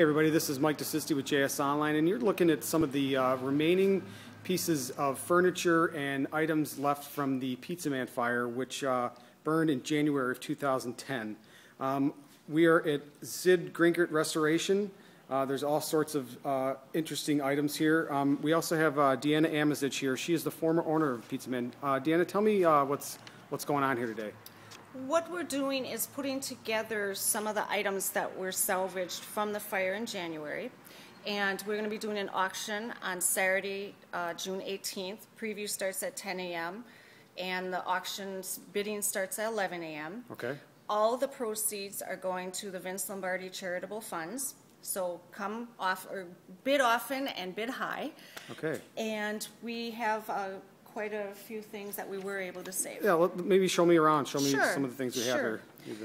Hey, everybody, this is Mike De Sisti with JS Online, and you're looking at some of the uh, remaining pieces of furniture and items left from the Pizza Man fire, which uh, burned in January of 2010. Um, we are at Sid Grinker Restoration. Uh, there's all sorts of uh, interesting items here. Um, we also have uh, Deanna Amidzich here. She is the former owner of Pizza Man. Uh, Deanna, tell me what's what's going on here today. What we're doing is putting together some of the items that were salvaged from the fire in January. And we're going to be doing an auction on Saturday, uh, June 18th. Preview starts at 10 a.m. and the auction's bidding starts at 11 a.m. Okay. All the proceeds are going to the Vince Lombardi Charitable Funds. So come off or bid often and bid high. Okay. And we have uh, quite a few things that we were able to save. Yeah, well, maybe show me around. Show me Sure, some of the things we have sure. here.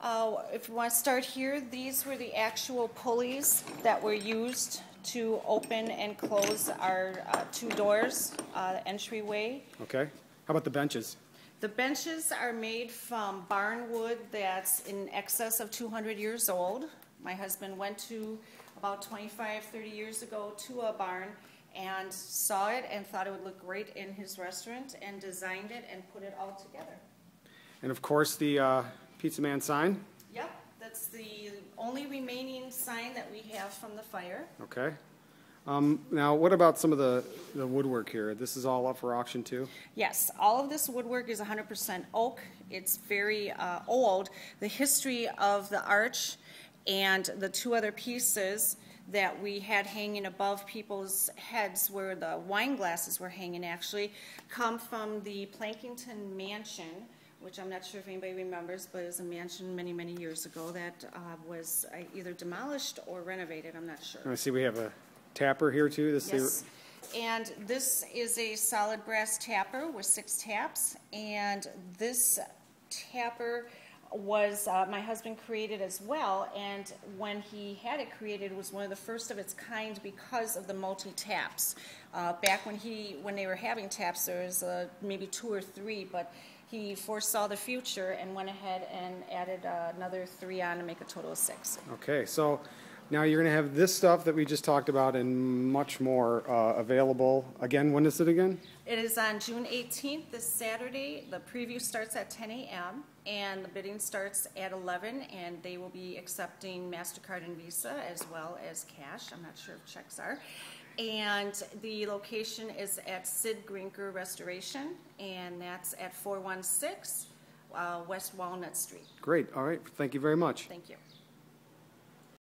Uh, if you want to start here, these were the actual pulleys that were used to open and close our uh, two doors, uh, entryway. Okay. How about the benches? The benches are made from barn wood that's in excess of 200 years old. My husband went to about 25, 30 years ago to a barn and saw it and thought it would look great in his restaurant and designed it and put it all together. And of course, the uh, Pizza Man sign. Yep, that's the only remaining sign that we have from the fire. Okay. Um, now, what about some of the, the woodwork here? This is all up for auction too? Yes, all of this woodwork is 100% oak. It's very uh, old. The history of the arch and the two other pieces that we had hanging above people's heads where the wine glasses were hanging actually come from the Plankinton Mansion, which I'm not sure if anybody remembers, but it was a mansion many, many years ago that uh, was uh, either demolished or renovated, I'm not sure. I see we have a tapper here too. This Yes. And this is a solid brass tapper with six taps. And this tapper was, uh, my husband created as well. And when he had it created, was one of the first of its kind because of the multi-taps. Uh, back when he, when they were having taps, there was uh, maybe two or three, but he foresaw the future and went ahead and added uh, another three on to make a total of six. Okay, so now you're going to have this stuff that we just talked about and much more uh, available. Again, when is it again? It is on June 18th, this Saturday. The preview starts at 10 a.m. and the bidding starts at 11, and they will be accepting MasterCard and Visa as well as cash. I'm not sure if checks are. And the location is at Sid Grinker Restoration, and that's at 416 uh, West Walnut Street. Great. All right. Thank you very much. Thank you.